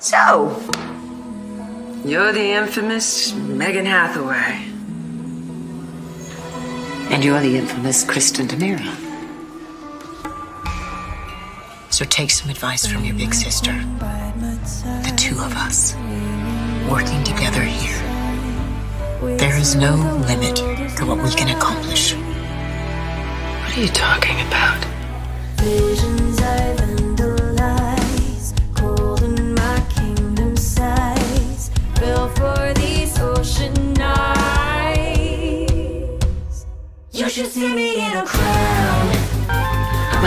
So, you're the infamous Megan Hathaway. And you're the infamous Kristen DiMera. So take some advice from your big sister. The two of us, working together here. There is no limit to what we can accomplish. What are you talking about?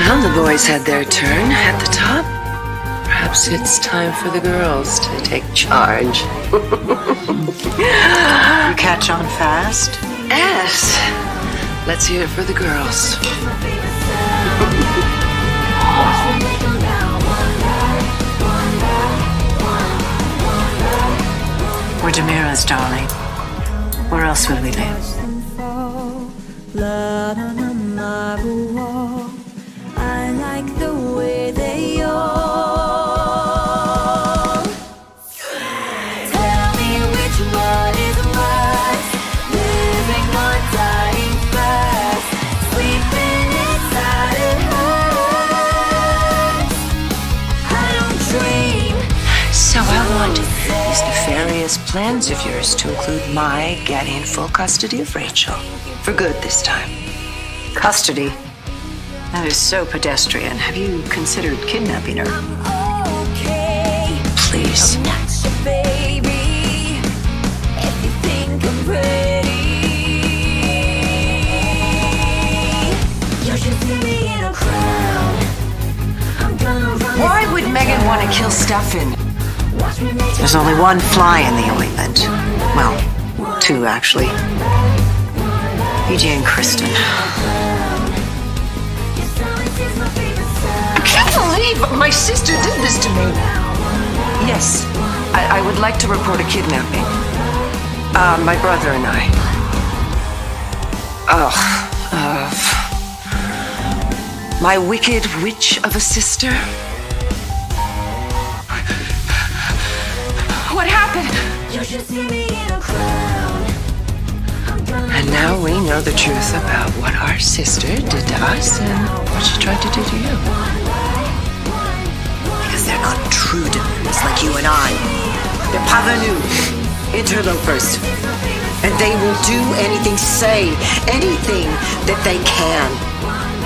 Well, the boys had their turn at the top. Perhaps it's time for the girls to take charge. You catch on fast? Yes. Let's hear it for the girls. We're DiMera's, darling. Where else will we live? So I want these nefarious plans of yours to include my getting full custody of Rachel. For good this time. Custody. That is so pedestrian. Have you considered kidnapping her? Okay. Please. I'm not your baby. If you think I'm pretty, you should see me in a crown. I'm gonna run Why would Megan want to kill Stefan? There's only one fly in the ointment. Well, two actually. EJ and Kristen. I can't believe my sister did this to me. Yes, I, I would like to report a kidnapping. Uh, my brother and I. Oh, uh, my wicked witch of a sister. I'm gonna And now we know the truth about what our sister did to us and what she tried to do to you. Because they're not true DiMeras like you and I. They're parvenus, interlopers. And they will do anything, say anything that they can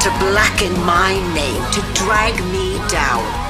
to blacken my name, to drag me down.